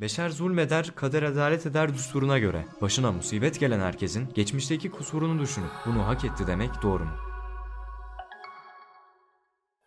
Beşer zulmeder, kader adalet eder düsturuna göre başına musibet gelen herkesin geçmişteki kusurunu düşünüp bunu hak etti demek doğru mu?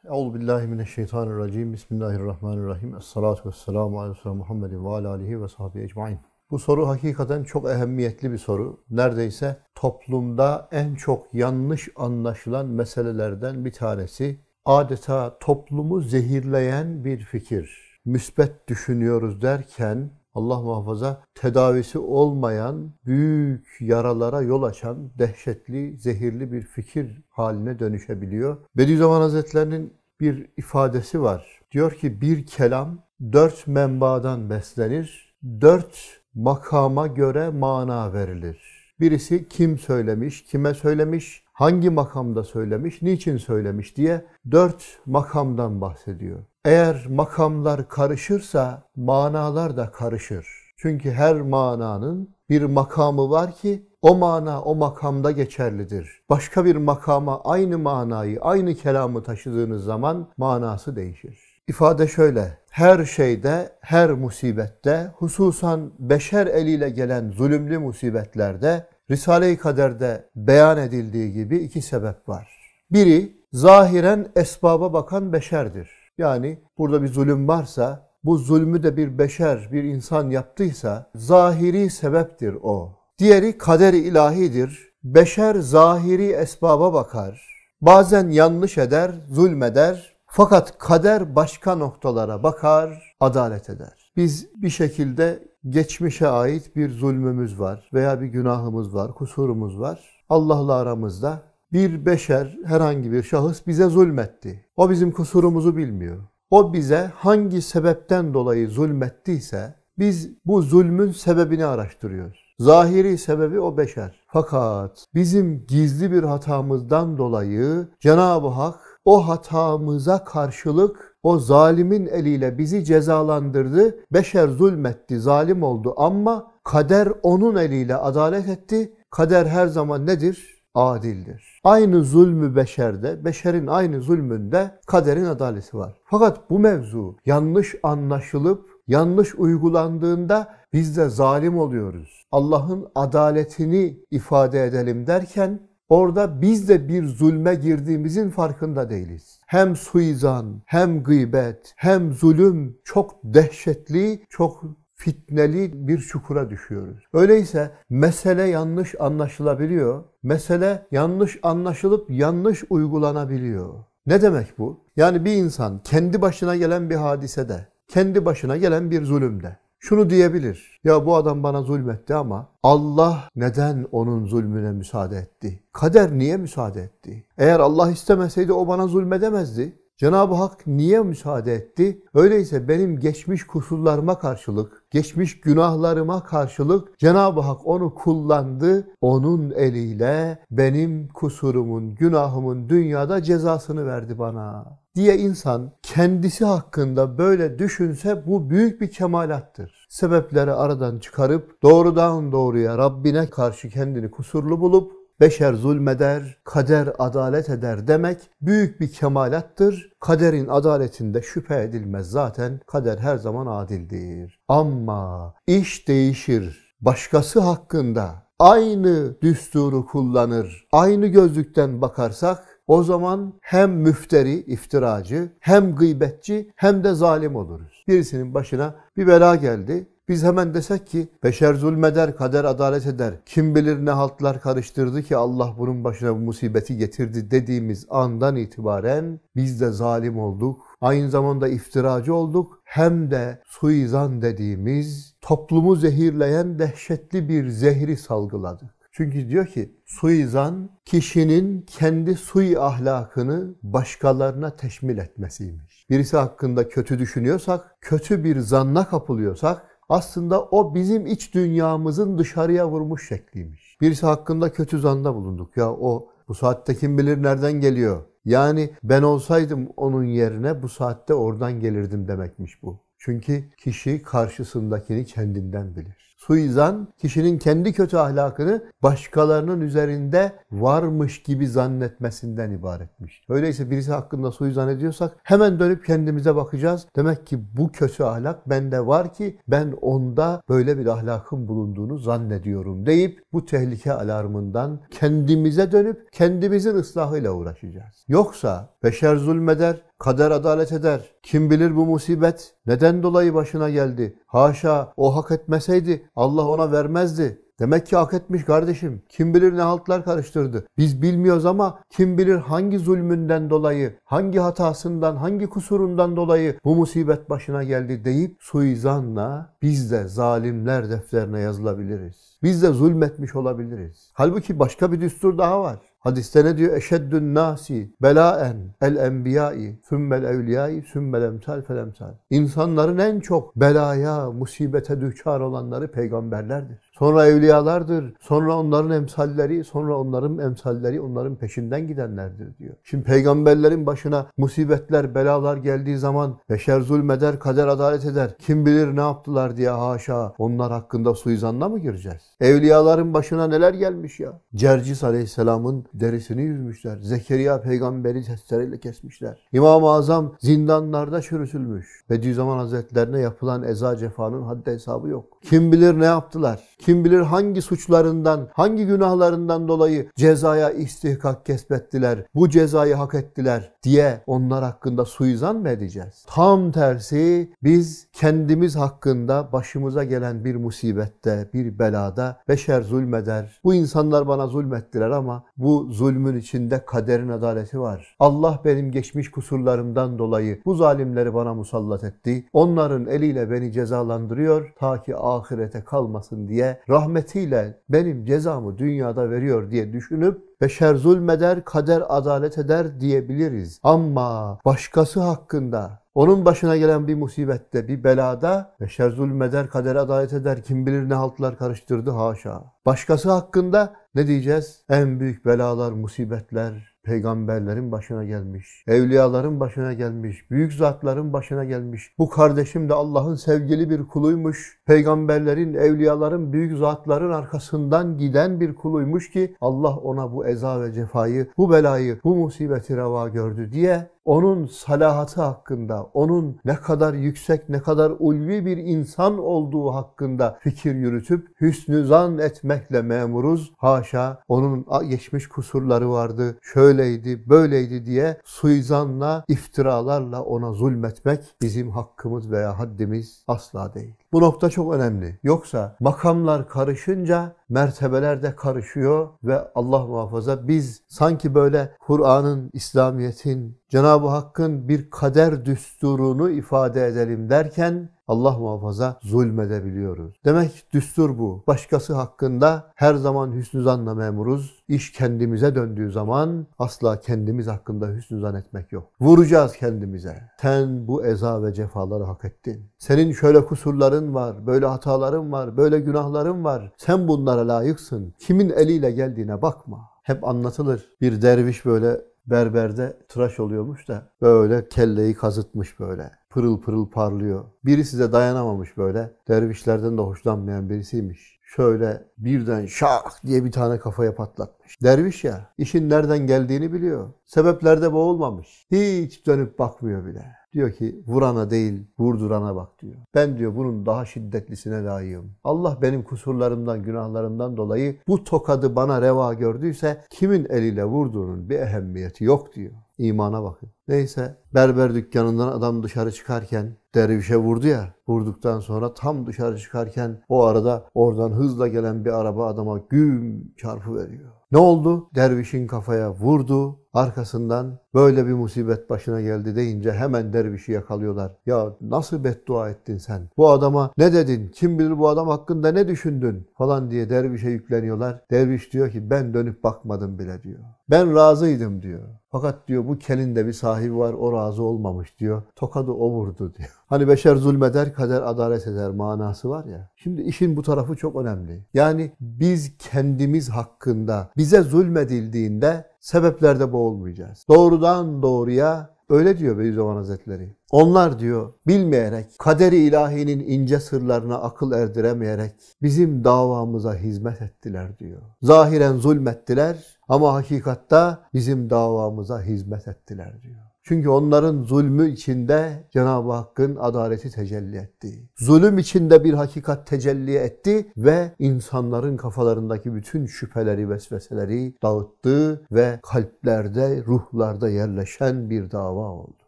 Euzu billahi mineşşeytanirracim. Bismillahirrahmanirrahim. Essalatu vesselamu ala Muhammedin ve ala alihi ve sahbihi ecmaîn. Bu soru hakikaten çok ehemmiyetli bir soru. Neredeyse toplumda en çok yanlış anlaşılan meselelerden bir tanesi. Adeta toplumu zehirleyen bir fikir. Müsbet düşünüyoruz derken Allah muhafaza tedavisi olmayan büyük yaralara yol açan dehşetli, zehirli bir fikir haline dönüşebiliyor. Bediüzzaman Hazretlerinin bir ifadesi var. Diyor ki bir kelam dört menbadan beslenir, dört makama göre mana verilir. Birisi kim söylemiş, kime söylemiş, hangi makamda söylemiş, niçin söylemiş diye dört makamdan bahsediyor. Eğer makamlar karışırsa manalar da karışır. Çünkü her mananın bir makamı var ki o mana o makamda geçerlidir. Başka bir makama aynı manayı, aynı kelamı taşıdığınız zaman manası değişir. İfade şöyle, her şeyde, her musibette, hususan beşer eliyle gelen zulümlü musibetlerde, Risale-i Kader'de beyan edildiği gibi iki sebep var. Biri, zahiren esbaba bakan beşerdir. Yani burada bir zulüm varsa, bu zulmü de bir beşer, bir insan yaptıysa, zahiri sebeptir o. Diğeri kader ilahidir. Beşer zahiri esbaba bakar. Bazen yanlış eder, zulmeder. Fakat kader başka noktalara bakar, adalet eder. Biz bir şekilde geçmişe ait bir zulmümüz var veya bir günahımız var, kusurumuz var. Allah'la aramızda bir beşer, herhangi bir şahıs bize zulmetti. O bizim kusurumuzu bilmiyor. O bize hangi sebepten dolayı zulmettiyse biz bu zulmün sebebini araştırıyoruz. Zahiri sebebi o beşer. Fakat bizim gizli bir hatamızdan dolayı Cenab-ı Hak o hatamıza karşılık o zalimin eliyle bizi cezalandırdı. Beşer zulmetti, zalim oldu ama kader onun eliyle adalet etti. Kader her zaman nedir? Adildir. Aynı zulmü beşerde, beşerin aynı zulmünde kaderin adaleti var. Fakat bu mevzu yanlış anlaşılıp yanlış uygulandığında biz de zalim oluyoruz. Allah'ın adaletini ifade edelim derken orada biz de bir zulme girdiğimizin farkında değiliz. Hem suizan, hem gıybet, hem zulüm çok dehşetli, çok fitneli bir çukura düşüyoruz. Öyleyse mesele yanlış anlaşılabiliyor. Mesele yanlış anlaşılıp yanlış uygulanabiliyor. Ne demek bu? Yani bir insan kendi başına gelen bir hadisede, kendi başına gelen bir zulümde şunu diyebilir. Ya bu adam bana zulmetti ama Allah neden onun zulmüne müsaade etti? Kader niye müsaade etti? Eğer Allah istemeseydi o bana zulmedemezdi. Cenab-ı Hak niye müsaade etti? Öyleyse benim geçmiş kusurlarıma karşılık, geçmiş günahlarıma karşılık Cenab-ı Hak onu kullandı. Onun eliyle benim kusurumun, günahımın dünyada cezasını verdi bana diye insan kendisi hakkında böyle düşünse bu büyük bir kemalattır. Sebepleri aradan çıkarıp doğrudan doğruya Rabbine karşı kendini kusurlu bulup beşer zulmeder, kader adalet eder demek büyük bir kemalattır. Kaderin adaletinde şüphe edilmez zaten. Kader her zaman adildir. Ama iş değişir. Başkası hakkında aynı düsturu kullanır, aynı gözlükten bakarsak o zaman hem müfteri, iftiracı, hem gıybetçi hem de zalim oluruz. Birisinin başına bir bela geldi. Biz hemen desek ki beşer zulmeder, kader adalet eder. Kim bilir ne haltlar karıştırdı ki Allah bunun başına bu musibeti getirdi dediğimiz andan itibaren biz de zalim olduk. Aynı zamanda iftiracı olduk. Hem de suizan dediğimiz toplumu zehirleyen dehşetli bir zehri salgıladık. Çünkü diyor ki suizan kişinin kendi sui ahlakını başkalarına teşmil etmesiymiş. Birisi hakkında kötü düşünüyorsak, kötü bir zanna kapılıyorsak aslında o bizim iç dünyamızın dışarıya vurmuş şekliymiş. Birisi hakkında kötü zanda bulunduk. Ya o bu saatte kim bilir nereden geliyor. Yani ben olsaydım onun yerine bu saatte oradan gelirdim demekmiş bu. Çünkü kişi karşısındakini kendinden bilir. Suizan kişinin kendi kötü ahlakını başkalarının üzerinde varmış gibi zannetmesinden ibaretmiş. Öyleyse birisi hakkında suizan ediyorsak hemen dönüp kendimize bakacağız. Demek ki bu kötü ahlak bende var ki ben onda böyle bir ahlakın bulunduğunu zannediyorum deyip bu tehlike alarmından kendimize dönüp kendimizin ıslahıyla uğraşacağız. Yoksa beşer zulmeder, kader adalet eder. Kim bilir bu musibet neden dolayı başına geldi? Haşa o hak etmeseydi Allah ona vermezdi. Demek ki hak etmiş kardeşim. Kim bilir ne haltlar karıştırdı. Biz bilmiyoruz ama kim bilir hangi zulmünden dolayı, hangi hatasından, hangi kusurundan dolayı bu musibet başına geldi deyip suizanla biz de zalimler defterine yazılabiliriz. Biz de zulmetmiş olabiliriz. Halbuki başka bir düstur daha var. Hadiste ne diyor? Eşeddün nasi belaen el enbiyai sümmel evliyai sümmel emsal fel emsal. İnsanların en çok belaya, musibete düçar olanları peygamberlerdir. Sonra evliyalardır. Sonra onların emsalleri, sonra onların emsalleri onların peşinden gidenlerdir diyor. Şimdi peygamberlerin başına musibetler, belalar geldiği zaman beşer zulmeder, kader adalet eder. Kim bilir ne yaptılar diye haşa onlar hakkında suizanla mı gireceğiz? Evliyaların başına neler gelmiş ya? Cercis Aleyhisselam'ın derisini yüzmüşler. Zekeriya peygamberi testereyle kesmişler. İmam-ı Azam zindanlarda çürütülmüş. Bediüzzaman Hazretlerine yapılan eza cefanın haddi hesabı yok. Kim bilir ne yaptılar? Kim bilir hangi suçlarından, hangi günahlarından dolayı cezaya istihkak kesbettiler, bu cezayı hak ettiler diye onlar hakkında suizan mı edeceğiz? Tam tersi biz kendimiz hakkında başımıza gelen bir musibette, bir belada beşer zulmeder. Bu insanlar bana zulmettiler ama bu zulmün içinde kaderin adaleti var. Allah benim geçmiş kusurlarımdan dolayı bu zalimleri bana musallat etti. Onların eliyle beni cezalandırıyor ta ki ahirete kalmasın diye rahmetiyle benim cezamı dünyada veriyor diye düşünüp beşer zulmeder, kader adalet eder diyebiliriz. Ama başkası hakkında onun başına gelen bir musibette, bir belada beşer zulmeder, kader adalet eder. Kim bilir ne haltlar karıştırdı haşa. Başkası hakkında ne diyeceğiz? En büyük belalar, musibetler, peygamberlerin başına gelmiş, evliyaların başına gelmiş, büyük zatların başına gelmiş. Bu kardeşim de Allah'ın sevgili bir kuluymuş. Peygamberlerin, evliyaların, büyük zatların arkasından giden bir kuluymuş ki Allah ona bu eza ve cefayı, bu belayı, bu musibeti reva gördü diye onun salahatı hakkında, onun ne kadar yüksek, ne kadar ulvi bir insan olduğu hakkında fikir yürütüp hüsnü zan etmekle memuruz. Haşa onun geçmiş kusurları vardı, şöyleydi, böyleydi diye suizanla, iftiralarla ona zulmetmek bizim hakkımız veya haddimiz asla değil. Bu nokta çok önemli. Yoksa makamlar karışınca mertebeler de karışıyor ve Allah muhafaza biz sanki böyle Kur'an'ın, İslamiyet'in, Cenab-ı Hakk'ın bir kader düsturunu ifade edelim derken Allah muhafaza zulmedebiliyoruz. Demek düstur bu. Başkası hakkında her zaman hüsnü zanla memuruz. İş kendimize döndüğü zaman asla kendimiz hakkında hüsnü zan etmek yok. Vuracağız kendimize. Sen bu eza ve cefaları hak ettin. Senin şöyle kusurların var, böyle hataların var, böyle günahların var. Sen bunlara layıksın. Kimin eliyle geldiğine bakma. Hep anlatılır. Bir derviş böyle berberde tıraş oluyormuş da böyle kelleyi kazıtmış böyle. Pırıl pırıl parlıyor. Biri size dayanamamış böyle. Dervişlerden de hoşlanmayan birisiymiş. Şöyle birden şak diye bir tane kafaya patlatmış. Derviş ya işin nereden geldiğini biliyor. Sebeplerde boğulmamış. Hiç dönüp bakmıyor bile. Diyor ki vurana değil vurdurana bak diyor. Ben diyor bunun daha şiddetlisine layığım. Allah benim kusurlarımdan, günahlarımdan dolayı bu tokadı bana reva gördüyse kimin eliyle vurduğunun bir ehemmiyeti yok diyor. İmana bakın. Neyse berber dükkanından adam dışarı çıkarken dervişe vurdu ya. Vurduktan sonra tam dışarı çıkarken o arada oradan hızla gelen bir araba adama güm çarpı veriyor. Ne oldu? Dervişin kafaya vurdu. Arkasından böyle bir musibet başına geldi deyince hemen dervişi yakalıyorlar. Ya nasıl beddua ettin sen? Bu adama ne dedin? Kim bilir bu adam hakkında ne düşündün? Falan diye dervişe yükleniyorlar. Derviş diyor ki ben dönüp bakmadım bile diyor. Ben razıydım diyor. Fakat diyor bu kelinde bir sahibi var o razı olmamış diyor. Tokadı o vurdu diyor. Hani beşer zulmeder kader adalet eder manası var ya. Şimdi işin bu tarafı çok önemli. Yani biz kendimiz hakkında bize zulmedildiğinde sebeplerde boğulmayacağız. Doğrudan doğruya Öyle diyor Beyüzzaman Hazretleri. Onlar diyor bilmeyerek, kaderi ilahinin ince sırlarına akıl erdiremeyerek bizim davamıza hizmet ettiler diyor. Zahiren zulmettiler ama hakikatta bizim davamıza hizmet ettiler diyor. Çünkü onların zulmü içinde Cenab-ı Hakk'ın adaleti tecelli etti. Zulüm içinde bir hakikat tecelli etti ve insanların kafalarındaki bütün şüpheleri, vesveseleri dağıttı ve kalplerde, ruhlarda yerleşen bir dava oldu.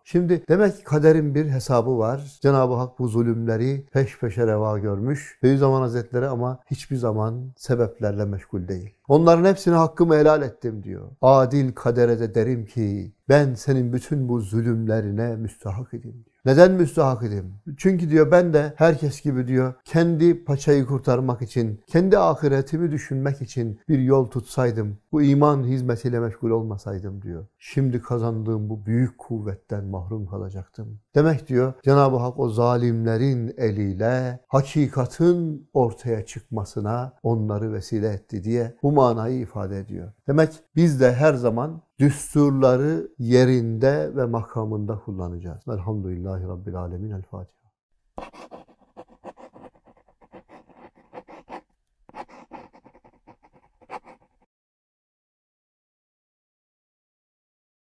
Şimdi demek ki kaderin bir hesabı var. Cenab-ı Hak bu zulümleri peş peşe reva görmüş. Beyüzzaman Hazretleri ama hiçbir zaman sebeplerle meşgul değil. Onların hepsini hakkımı helal ettim diyor. Adil kadere de derim ki ben senin bütün bu zulümlerine müstahak idim diyor. Neden müstahak idim? Çünkü diyor ben de herkes gibi diyor kendi paçayı kurtarmak için, kendi ahiretimi düşünmek için bir yol tutsaydım, bu iman hizmetiyle meşgul olmasaydım diyor. Şimdi kazandığım bu büyük kuvvetten mahrum kalacaktım. Demek diyor Cenab-ı Hak o zalimlerin eliyle hakikatin ortaya çıkmasına onları vesile etti diye bu manayı ifade ediyor. Demek biz de her zaman düsturları yerinde ve makamında kullanacağız. Elhamdülillahi Rabbil Alemin. El Fatiha.